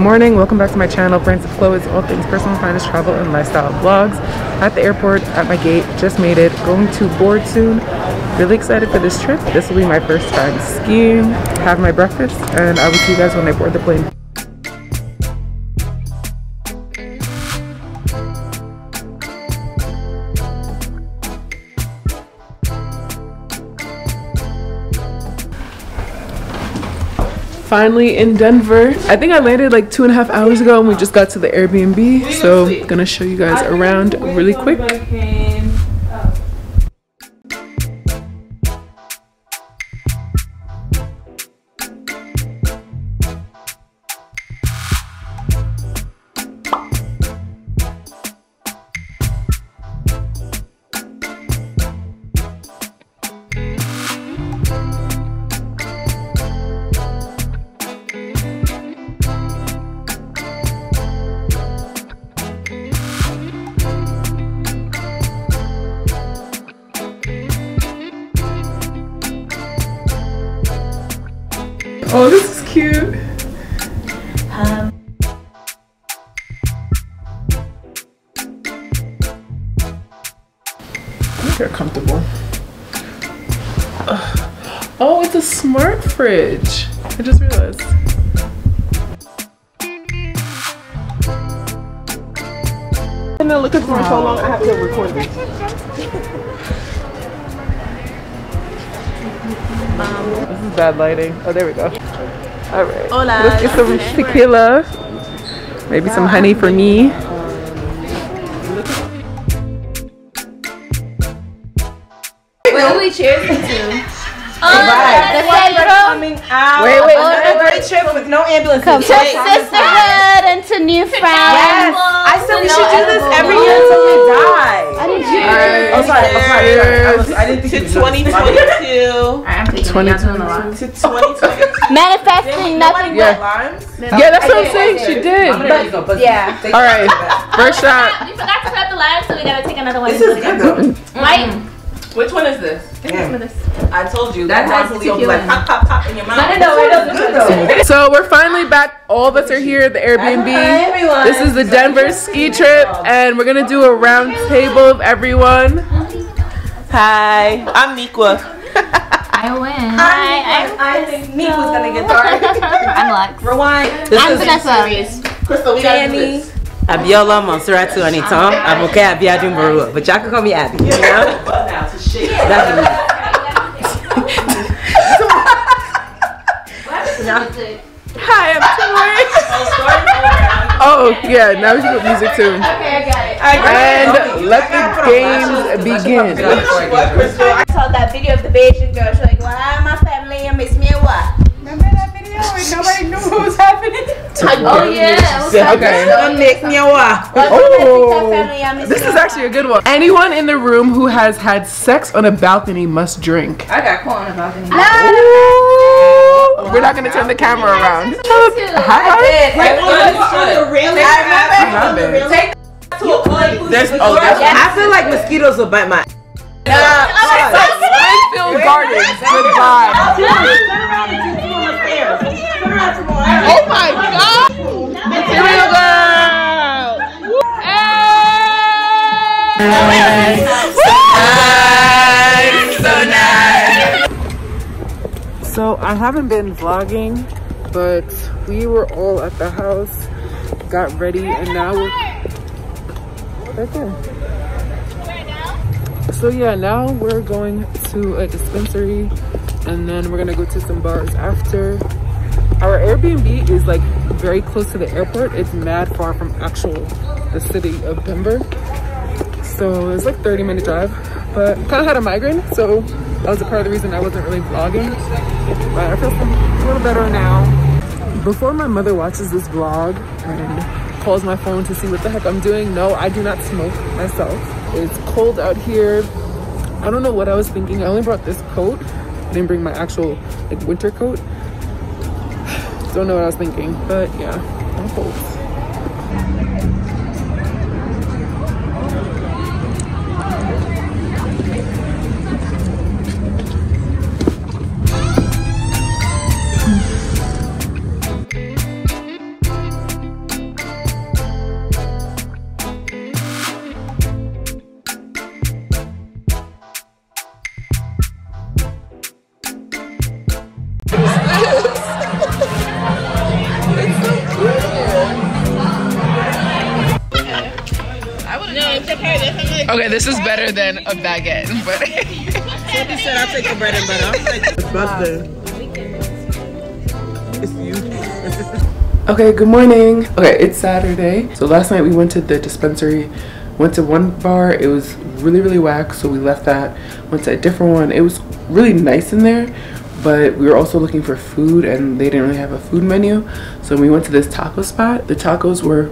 Good morning, welcome back to my channel. Brands of Chloé is all things personal finance, travel, and lifestyle vlogs. At the airport, at my gate, just made it. Going to board soon. Really excited for this trip. This will be my first time skiing. Have my breakfast, and I will see you guys when I board the plane. Finally in Denver. I think I landed like two and a half hours ago and we just got to the Airbnb. So gonna show you guys around really quick. Cute. Um, They're comfortable. Oh, it's a smart fridge. I just realized. And then look at for so long I have to record this. This is bad lighting. Oh, there we go. All right. Hola. Let's get some tequila. Maybe some honey for me. Wait, who we cheers to? Oh, right. the central. coming out. Wait, wait. On a great trip with no ambulance. Come to sisterhood and to new friends. Yes. I said we should do this every year until we die. I didn't do it. Oh, sorry. Oh, sorry. I, was, I didn't think to 2022. I'm thinking 2022. To 2022. Manifesting nothing yeah. but. Yeah, that's what I'm saying. She did. Yeah. All right. First shot. We forgot to put the lime, so we gotta take another one. This is good though. Right? Mm-hmm. Which one is this? I told you. That has tequila. Like pop, pop, pop in your mouth. I know. I know. Good though. So we're finally back. All of us are here at the Airbnb. Hi, everyone. This is the Denver ski trip, and we're gonna do a round table of everyone. Hi, I'm Nikwa. I win. Hi, I, I think Meek was gonna get dark. I'm Lux. Rewind. This I'm is Vanessa. Crystal. We gotta do Danny. this. Abiola Monserratu Aniton. I'm okay Abiadun Barua. But y'all can call me Abby. You know? But now to shake. That's me. Hi, I'm Tori. Oh. Oh yeah, now we should put music too. Okay, I got it. And let the games begin. I saw that video of the Bayesian girl. She's like, "Why my family that nobody knew what was happening? Oh yeah. Okay. Don't make me what? Oh, this is actually a good one. Anyone in the room who has had sex on a balcony must drink. I got caught on a balcony. Ooh. We're not gonna turn the camera around. Hi. Like, on the railing. I remember. I have it. Take To a all There's oh, there's I feel like mosquitoes will bite my. Oh, Springfield Gardens. Goodbye. Oh my god! Here we go, girl! So I haven't been vlogging, but we were all at the house, got ready, and now we're right there. So yeah, now we're going to a dispensary, and then we're gonna go to some bars after. Our Airbnb is like very close to the airport. It's mad far from actual the city of Denver. So it's like 30 minute drive, but kind of had a migraine. So that was a part of the reason I wasn't really vlogging. But I feel a little better now. Before my mother watches this vlog and calls my phone to see what the heck I'm doing, no, I do not smoke myself. It's cold out here. I don't know what I was thinking. I only brought this coat. Didn't bring my actual like winter coat. Don't know what I was thinking, but yeah, I'm cold. Okay, this is better than a baguette, but. He said I'll take the bread and butter. It's birthday. It's you. Okay, good morning. Okay, it's Saturday. So last night we went to the dispensary, went to one bar. It was really, really whack, so we left that. Went to a different one. It was really nice in there, but we were also looking for food and they didn't really have a food menu. So we went to this taco spot. The tacos were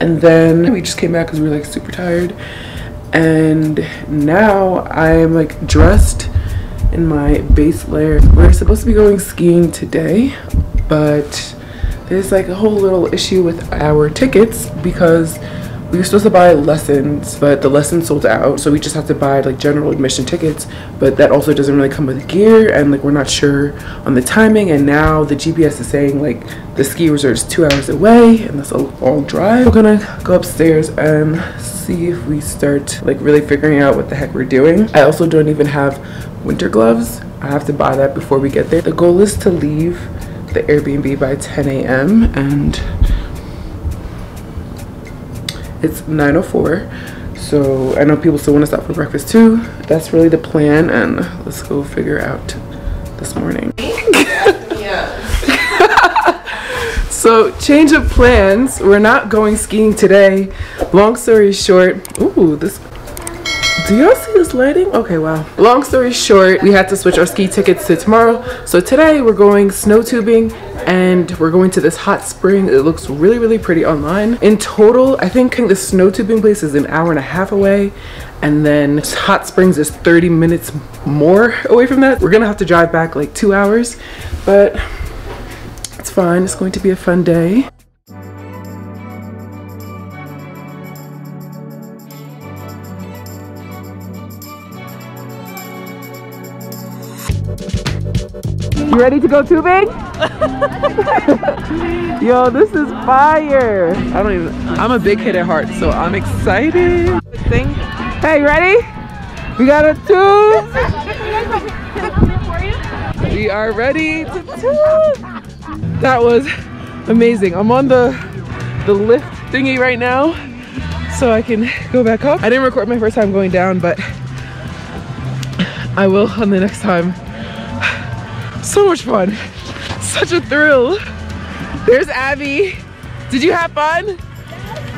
And then we just came back because we were like super tired. And now I'm like dressed in my base layer. We're supposed to be going skiing today, but there's like a whole little issue with our tickets because we were supposed to buy lessons but the lessons sold out so we just have to buy like general admission tickets but that also doesn't really come with gear and like we're not sure on the timing and now the gps is saying like the ski resort is two hours away and that's a long drive. We're gonna go upstairs and see if we start like really figuring out what the heck we're doing. I also don't even have winter gloves. I have to buy that before we get there. The goal is to leave the airbnb by 10 a.m and it's 9.04 so i know people still want to stop for breakfast too. That's really the plan and let's go figure out this morning. So change of plans. We're not going skiing today. Long story short ooh this do y'all see this lighting? Okay, wow. Long story short, we had to switch our ski tickets to tomorrow. So today we're going snow tubing and we're going to this hot spring. It looks really, really pretty online. In total, I think the snow tubing place is an hour and a half away. And then hot springs is 30 minutes more away from that. We're gonna have to drive back like two hours, but it's fine. It's going to be a fun day. You ready to go tubing? Yo, this is fire. I don't even, I'm a big kid at heart, so I'm excited. Thing. Hey, you ready? We got a tube. We are ready to tube. That was amazing. I'm on the, the lift thingy right now, so I can go back up. I didn't record my first time going down, but I will on the next time. So much fun. Such a thrill. There's Abby. Did you have fun?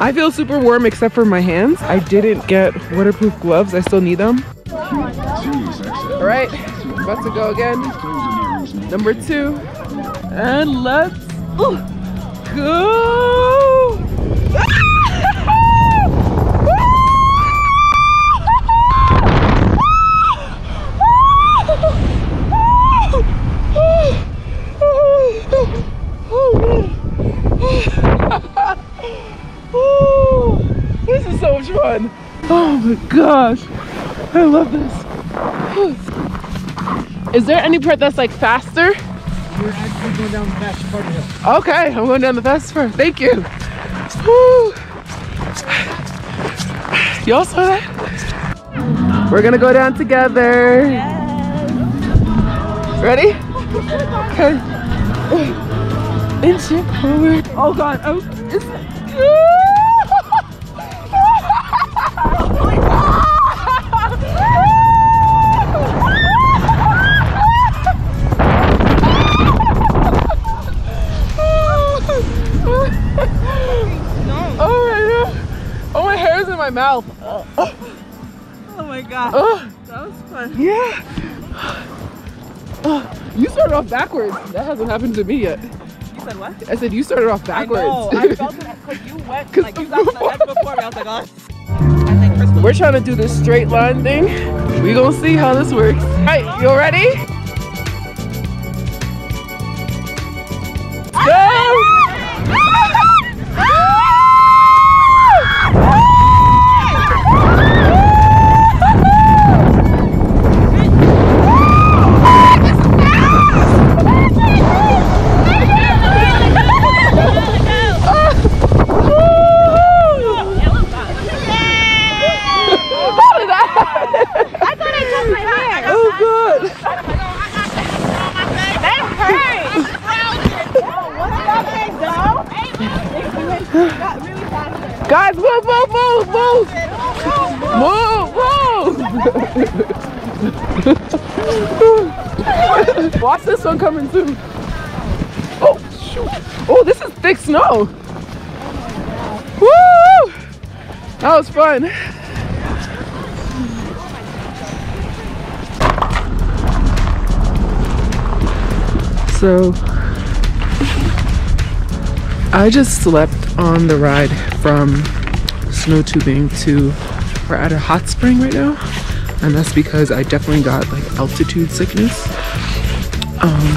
I feel super warm except for my hands. I didn't get waterproof gloves. I still need them. All right, about to go again. Number two. And let's go. Fun. Oh my gosh. I love this. Is there any part that's like faster? You're actually going down the fast part of the hill. Okay, I'm going down the fastest part. Thank you. Woo. Y'all saw that? We're gonna go down together. Ready? Okay. Inch it forward. Oh god. Oh, it's. Mouth. Oh my god. Oh, That was fun. yeah. Oh, you started off backwards. That hasn't happened to me yet. You said what? I said you started off I backwards. know. I felt it because you went like you got to the edge before me. I was like, oh. I. We're trying to do this straight line thing. We gonna see how this works. All right, you ready? Watch this one coming too. Oh, shoot. Oh, this is thick snow. Woo! That was fun. So, I just slept on the ride from snow tubing to we're at a hot spring right now and that's because I definitely got like altitude sickness. Um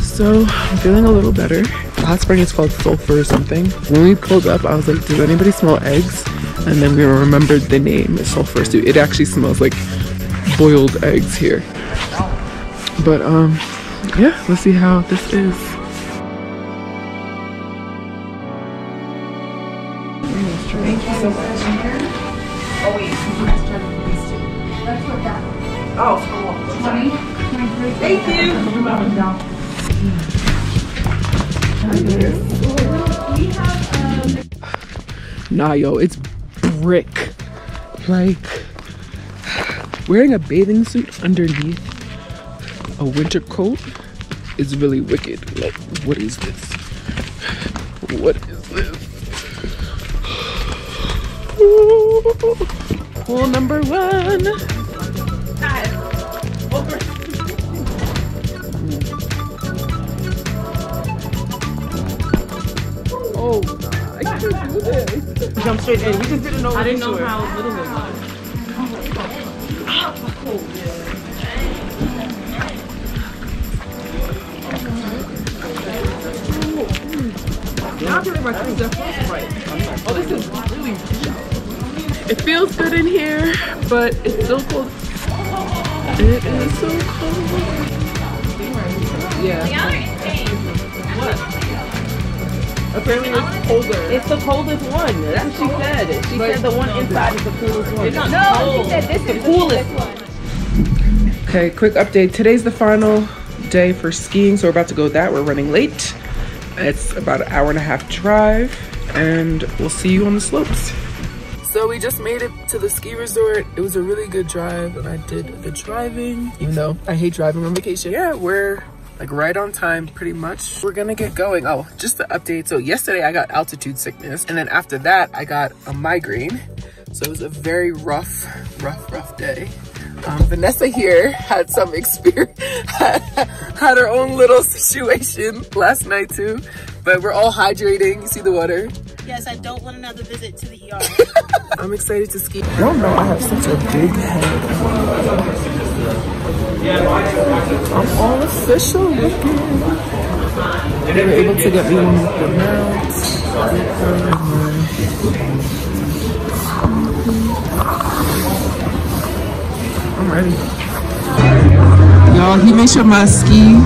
so I'm feeling a little better. The hot spring is called sulfur or something. When we pulled up I was like does anybody smell eggs? And then we remembered the name sulfur so it actually smells like boiled eggs here. But um yeah let's see how this is Nah, yo, it's brick. Like, wearing a bathing suit underneath a winter coat is really wicked. Like, what is this? What is this? Pool number one. Oh, I can't do this. Jump straight in. We just didn't know. I didn't know how little it was. Not very much. It's the first right. Oh, this is really. It feels good in here, but it's so cold. It is so cold. Yeah. Apparently it's colder. It's the coldest one. That's what she said. She said the one inside is the coolest one. It's not No, she said this is the coolest. one. Okay, quick update. Today's the final day for skiing, so we're about to go that. We're running late. It's about an hour and a half drive, and we'll see you on the slopes. So we just made it to the ski resort. It was a really good drive, and I did the driving, even though I hate driving on vacation. Yeah, we're like right on time pretty much. We're gonna get going. Oh, just the update. So yesterday I got altitude sickness, and then after that I got a migraine. So it was a very rough, rough, rough day. Um, Vanessa here had some experience, had, had her own little situation last night too. But we're all hydrating. You see the water? Yes, I don't want another visit to the ER. I'm excited to ski. I don't know, I have such a big head. I'm all official looking. They were able to get me the mount. I'm ready. Y'all, he made sure my ski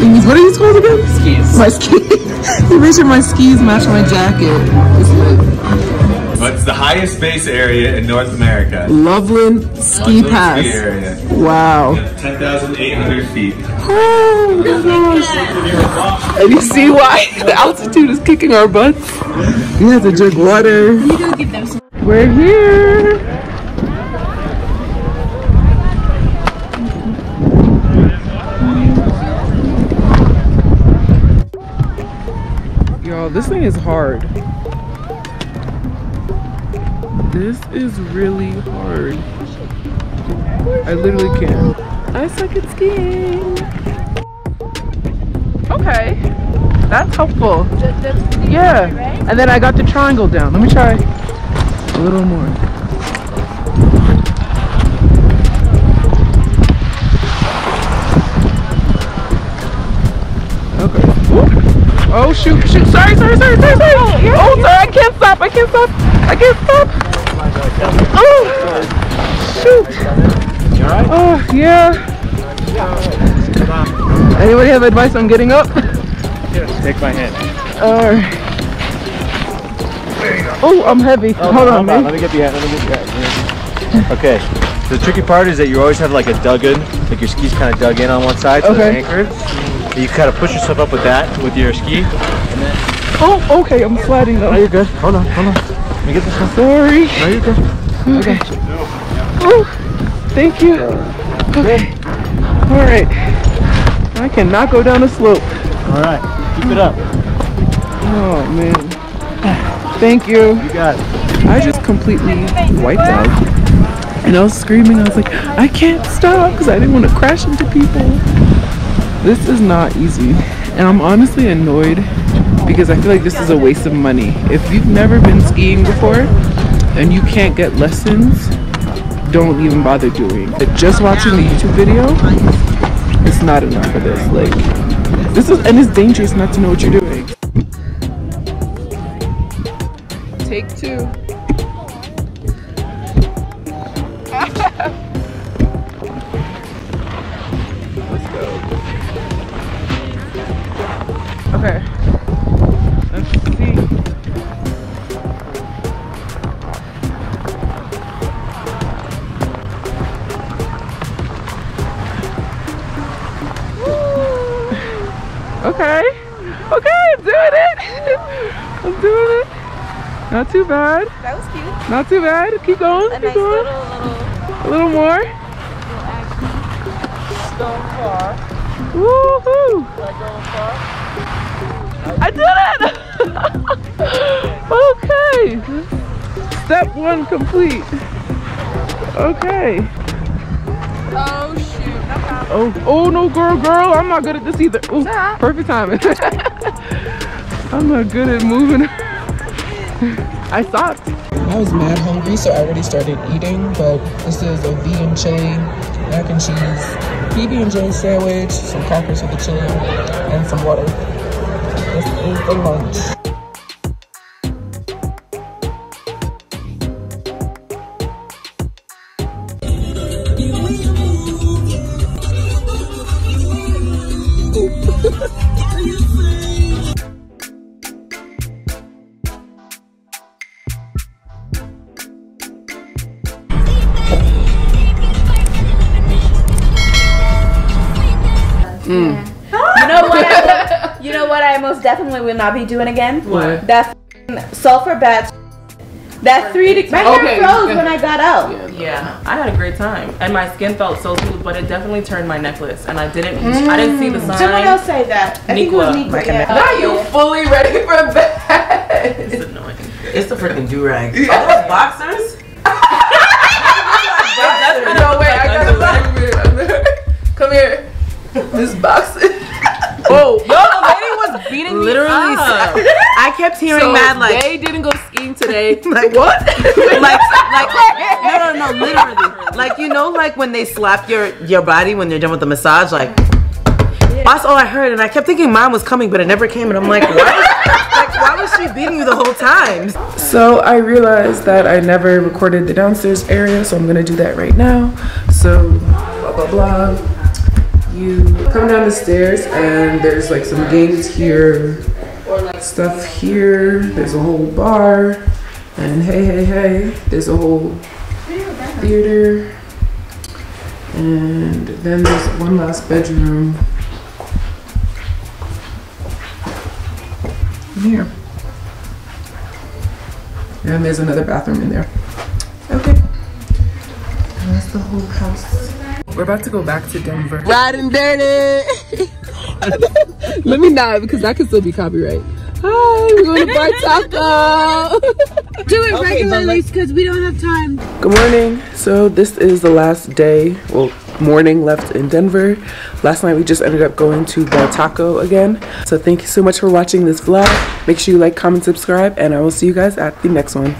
thingies, what are these called again? Skis. My skis. he made sure my skis match my jacket. It's. But it's the highest base area in North America. Loveland Ski Loveland Pass. Ski area. Wow. 10,800 feet. Oh my gosh. And you see why the altitude is kicking our butts? We have to drink water. We're here. Y'all, this thing is hard. This is really hard. I literally can't. I suck at skiing. Okay, that's helpful. Yeah, and then I got the triangle down. Let me try a little more. Okay. Ooh. Oh shoot, shoot! Sorry, sorry, sorry, sorry, sorry! Oh, oh, sorry! I can't stop! I can't stop! I can't stop! Oh, shoot! You alright? Oh, yeah. Anybody have advice on getting up? Here, take my hand. Alright. Oh, I'm heavy. Oh, Hold no, on, man. Let me get behind. Let me get behind. Okay. The tricky part is that you always have like a dug in, like your skis kind of dug in on one side, so Okay. anchored. You kind of push yourself up with that with your ski. Oh, okay, I'm sliding though. Oh, you're good. Hold on, hold on. Let me get this one. Sorry. No, you're good. Okay. Oh, thank you. Okay. All right. I cannot go down the slope. All right. Keep it up. Oh man. Thank you. You got it. I just completely wiped out. And I was screaming. I was like, I can't stop because I didn't want to crash into people. This is not easy. And I'm honestly annoyed because I feel like this is a waste of money. If you've never been skiing before and you can't get lessons, don't even bother doing. But just watching the YouTube video, it's not enough for this. Like, this is, and it's dangerous not to know what you're doing. Take two. Let's go. Okay. Okay. Okay, I'm doing it. I'm doing it. Not too bad. That was cute. Not too bad. Keep going. A keep nice going. little, little. A little more. Woohoo! I did it! okay. Step one complete. Okay. Oh shoot. No problem. Oh, oh no, girl, girl. I'm not good at this either. Ooh, perfect timing. I'm not good at moving. I stopped. I was mad hungry, so I already started eating. But this is a V and J mac and cheese, PB and J sandwich, some crackers with the chili, and some water. This is the lunch. Not be doing again. What? That sulfur bath. That three. De- my Okay, hair froze when I got out. Yeah, I had a great time, and my skin felt so smooth, but it definitely turned my necklace, and I didn't, I didn't see the sign. Someone else say that. I think it was Niqua. Niqua. Yeah. Now you fully ready for bed. It's annoying. It's the freaking do rag. Are those boxers? No, way, I gotta Come here. This box. Whoa. Lady was beating me Literally, up. I kept hearing So mad like, they didn't go skiing today. like what? like, like, no, no, no, literally. Like you know, like when they slap your your body when they're done with the massage, like. That's all I heard, and I kept thinking mom was coming, but it never came, and I'm like, what? like, why was she beating you the whole time? So I realized that I never recorded the downstairs area, so I'm gonna do that right now. So blah blah blah. You come down the stairs and there's like some games here, stuff here. There's a whole bar, and hey hey hey, there's a whole theater, and then there's one last bedroom. Here. And there's another bathroom in there. Okay. And that's the whole house. We're about to go back to Denver. Riding dirty. Let me not because that could still be copyright. Hi, we're going to buy taco. Do it regularly because we don't have time. Good morning. So this is the last day, well, morning left in Denver. Last night we just ended up going to the taco again. So thank you so much for watching this vlog. Make sure you like, comment, subscribe, and I will see you guys at the next one.